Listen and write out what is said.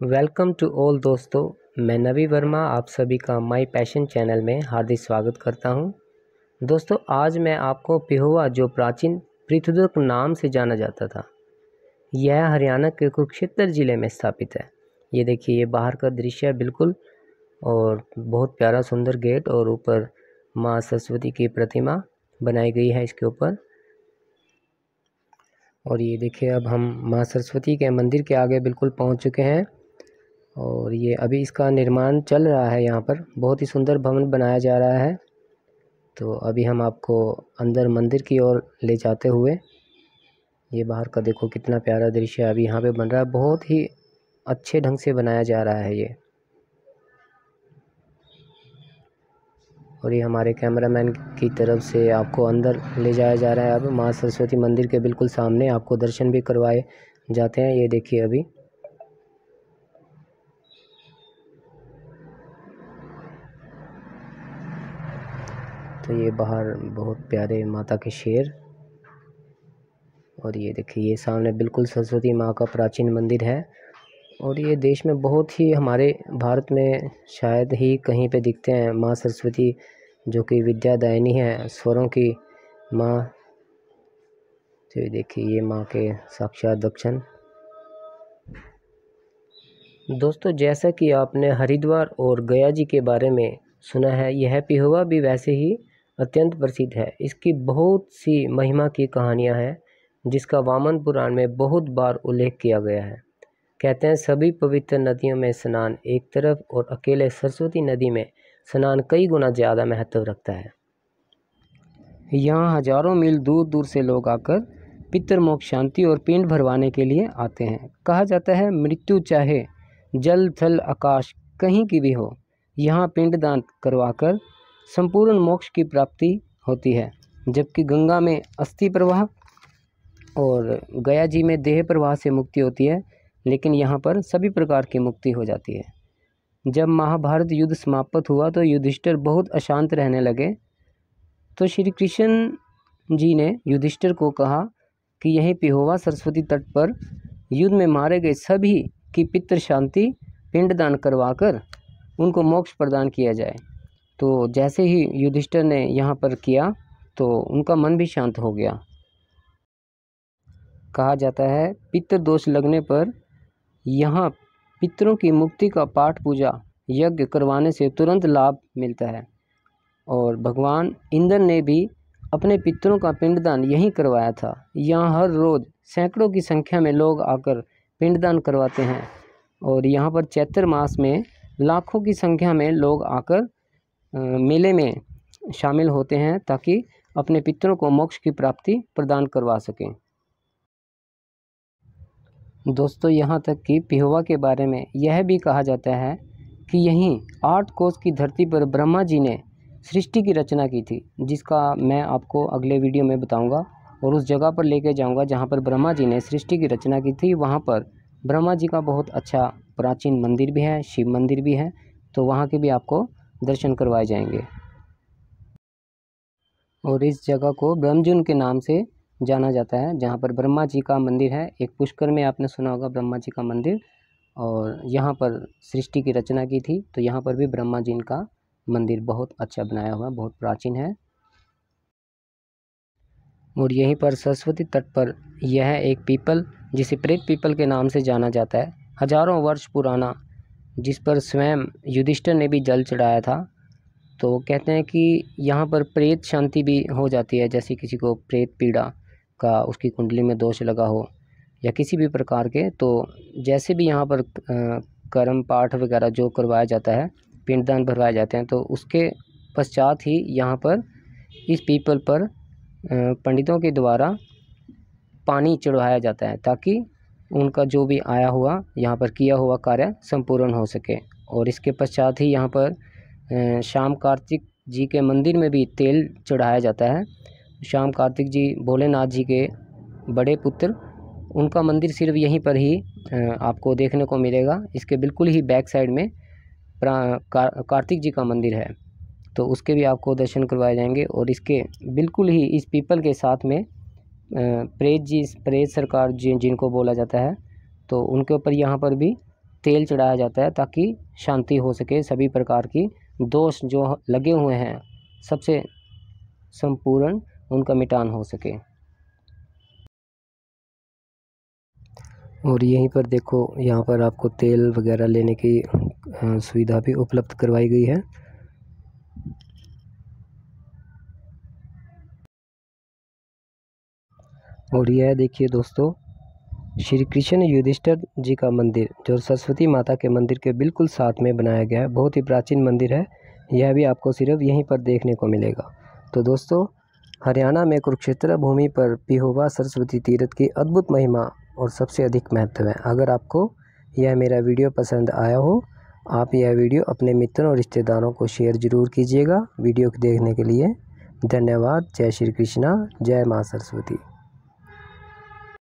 Welcome to all दोस्तों, मैं नवी वर्मा, आप सभी का माई पैशन चैनल में हार्दिक स्वागत करता हूँ। दोस्तों, आज मैं आपको पिहोवा, जो प्राचीन पृथ्वीदुर्ग नाम से जाना जाता था, यह हरियाणा के कुरुक्षेत्र ज़िले में स्थापित है। ये देखिए, ये बाहर का दृश्य है बिल्कुल, और बहुत प्यारा सुंदर गेट और ऊपर माँ सरस्वती की प्रतिमा बनाई गई है इसके ऊपर। और ये देखिए, अब हम माँ सरस्वती के मंदिर के आगे बिल्कुल पहुँच चुके हैं। और ये अभी इसका निर्माण चल रहा है यहाँ पर। बहुत ही सुंदर भवन बनाया जा रहा है। तो अभी हम आपको अंदर मंदिर की ओर ले जाते हुए, ये बाहर का देखो कितना प्यारा दृश्य अभी यहाँ पे बन रहा है। बहुत ही अच्छे ढंग से बनाया जा रहा है ये। और ये हमारे कैमरामैन की तरफ़ से आपको अंदर ले जाया जा रहा है। अब माँ सरस्वती मंदिर के बिल्कुल सामने आपको दर्शन भी करवाए जाते हैं। ये देखिए अभी। तो ये बाहर बहुत प्यारे माता के शेर। और ये देखिए, ये सामने बिल्कुल सरस्वती माँ का प्राचीन मंदिर है। और ये देश में बहुत ही हमारे भारत में शायद ही कहीं पे दिखते हैं माँ सरस्वती, जो कि विद्यादायिनी है, स्वरों की माँ। तो ये देखिए, ये माँ के साक्षात दक्षिण। दोस्तों, जैसा कि आपने हरिद्वार और गया जी के बारे में सुना है, यह पिहुआ भी वैसे ही अत्यंत प्रसिद्ध है। इसकी बहुत सी महिमा की कहानियाँ हैं, जिसका वामन पुराण में बहुत बार उल्लेख किया गया है। कहते हैं, सभी पवित्र नदियों में स्नान एक तरफ़ और अकेले सरस्वती नदी में स्नान कई गुना ज़्यादा महत्व रखता है। यहाँ हज़ारों मील दूर दूर से लोग आकर पितृमोक्ष, शांति और पिंड भरवाने के लिए आते हैं। कहा जाता है, मृत्यु चाहे जल, थल, आकाश कहीं की भी हो, यहाँ पिंडदान करवाकर संपूर्ण मोक्ष की प्राप्ति होती है, जबकि गंगा में अस्थि प्रवाह और गया जी में देह प्रवाह से मुक्ति होती है, लेकिन यहाँ पर सभी प्रकार की मुक्ति हो जाती है। जब महाभारत युद्ध समाप्त हुआ तो युधिष्ठिर बहुत अशांत रहने लगे। तो श्री कृष्ण जी ने युधिष्ठिर को कहा कि यहीं पिहोवा सरस्वती तट पर युद्ध में मारे गए सभी की पितृ शांति पिंडदान करवाकर उनको मोक्ष प्रदान किया जाए। तो जैसे ही युधिष्ठिर ने यहाँ पर किया तो उनका मन भी शांत हो गया। कहा जाता है, पितृ दोष लगने पर यहाँ पितरों की मुक्ति का पाठ पूजा यज्ञ करवाने से तुरंत लाभ मिलता है। और भगवान इंद्र ने भी अपने पितरों का पिंडदान यहीं करवाया था। यहाँ हर रोज़ सैकड़ों की संख्या में लोग आकर पिंडदान करवाते हैं। और यहाँ पर चैत्र मास में लाखों की संख्या में लोग आकर मेले में शामिल होते हैं ताकि अपने पितरों को मोक्ष की प्राप्ति प्रदान करवा सकें। दोस्तों, यहाँ तक कि पिहुआ के बारे में यह भी कहा जाता है कि यहीं आठ कोस की धरती पर ब्रह्मा जी ने सृष्टि की रचना की थी, जिसका मैं आपको अगले वीडियो में बताऊँगा और उस जगह पर लेके जाऊँगा जहाँ पर ब्रह्मा जी ने सृष्टि की रचना की थी। वहाँ पर ब्रह्मा जी का बहुत अच्छा प्राचीन मंदिर भी है, शिव मंदिर भी है तो वहाँ के भी आपको दर्शन करवाए जाएँगे। और इस जगह को ब्रह्मजुन के नाम से जाना जाता है, जहाँ पर ब्रह्मा जी का मंदिर है। एक पुष्कर में आपने सुना होगा ब्रह्मा जी का मंदिर, और यहाँ पर सृष्टि की रचना की थी तो यहाँ पर भी ब्रह्मा जी का मंदिर बहुत अच्छा बनाया हुआ है बहुत प्राचीन है। और यहीं पर सरस्वती तट पर यह एक पीपल, जिसे प्रेत पीपल के नाम से जाना जाता है, हज़ारों वर्ष पुराना जिस पर स्वयं युधिष्ठिर ने भी जल चढ़ाया था तो कहते हैं कि यहाँ पर प्रेत शांति भी हो जाती है, जैसे किसी को प्रेत पीड़ा का उसकी कुंडली में दोष लगा हो या किसी भी प्रकार के। तो जैसे भी यहाँ पर कर्म पाठ वगैरह जो करवाया जाता है, पिंडदान भरवाए जाते हैं तो उसके पश्चात ही यहाँ पर इस पीपल पर पंडितों के द्वारा पानी चढ़वाया जाता है, ताकि उनका जो भी आया हुआ, यहाँ पर किया हुआ कार्य संपूर्ण हो सके। और इसके पश्चात ही यहाँ पर शाम कार्तिक जी के मंदिर में भी तेल चढ़ाया जाता है। श्याम कार्तिक जी भोलेनाथ जी के बड़े पुत्र, उनका मंदिर सिर्फ़ यहीं पर ही आपको देखने को मिलेगा। इसके बिल्कुल ही बैक साइड में कार्तिक जी का मंदिर है। तो उसके भी आपको दर्शन करवाए जाएँगे और इसके बिल्कुल ही इस पीपल के साथ में प्रेत जी, प्रेत सरकार जी, जिनको बोला जाता है तो उनके ऊपर यहाँ पर भी तेल चढ़ाया जाता है ताकि शांति हो सके सभी प्रकार की। दोष जो लगे हुए हैं, सबसे संपूर्ण उनका मिटान हो सके। और यहीं पर देखो, यहाँ पर आपको तेल वगैरह लेने की सुविधा भी उपलब्ध करवाई गई है। और यह देखिए दोस्तों, श्री कृष्ण युधिष्ठर जी का मंदिर, जो सरस्वती माता के मंदिर के बिल्कुल साथ में बनाया गया है। बहुत ही प्राचीन मंदिर है। यह भी आपको सिर्फ़ यहीं पर देखने को मिलेगा। तो दोस्तों, हरियाणा में कुरुक्षेत्र भूमि पर पिहोवा सरस्वती तीर्थ की अद्भुत महिमा और सबसे अधिक महत्व है। अगर आपको यह मेरा वीडियो पसंद आया हो, आप यह वीडियो अपने मित्रों और रिश्तेदारों को शेयर ज़रूर कीजिएगा। वीडियो को देखने के लिए धन्यवाद। जय श्री कृष्णा। जय माँ सरस्वती।